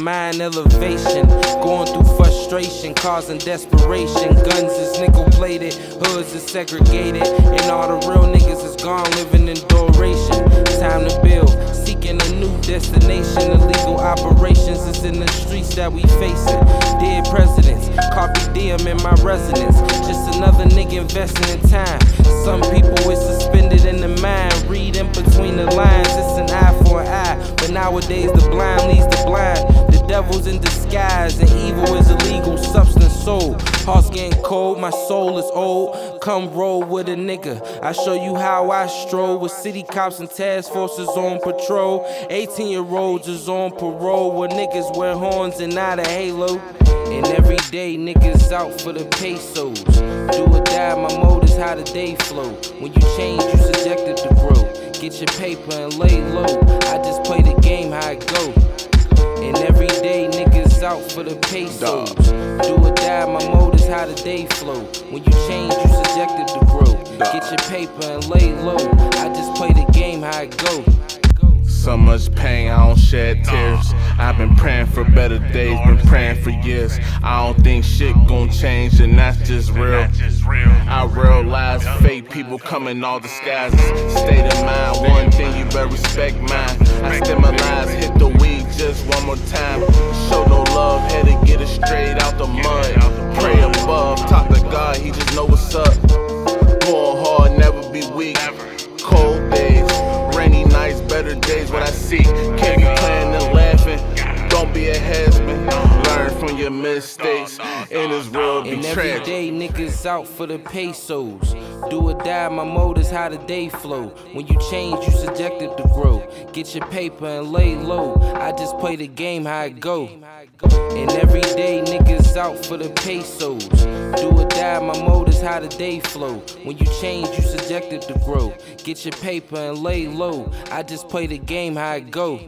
mind elevation, going through frustration, causing desperation. Guns is nickel plated, hoods is segregated, and all the real niggas is destination. Illegal operations is in the streets that we facing. Dead presidents, coffee diem in my residence. Just another nigga investing in time. Some people is suspended in the mind, read in between the lines. It's an eye for an eye, but nowadays the blind leads the blind. The devil's in disguise, and evil is sold. Heart's getting cold, my soul is old. Come roll with a nigga. I show you how I stroll with city cops and task forces on patrol. 18 year olds is on parole where niggas wear horns and not a halo. And every day niggas out for the pesos. Do or die, my mode is how the day flow. When you change, you subjected to grow. Get your paper and lay low. I just play the game how it go. And every day out for the pesos. Do or die, my mode is how the day flow. When you change, you subjected to grow. Get your paper and lay low. I just play the game how it go. So much pain, I don't shed tears. I've been praying for better days, been praying for years. I don't think shit gon' change, and that's just real. I realize fake people come in all disguises. State of mind, one thing you better respect mine. I stem my lies, hit the weed he just know what's up. Going hard, never be weak. Cold days, rainy nights, better days. What I see, can't be playing and laughing. Don't be a has-been. Learn from your mistakes, and this world be And every tragic. day niggas out for the pesos. Do or die, my mode is how the day flow. When you change, you subjected to grow. Get your paper and lay low. I just play the game how it go. And every out for the pesos. Do or die, my mode is how the day flow. When you change, you subjected to grow. Get your paper and lay low. I just play the game how it go.